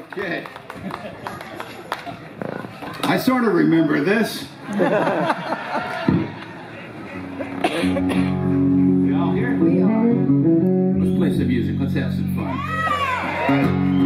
Okay. I sort of remember this. we all here? We are. Let's play some music. Let's have some fun.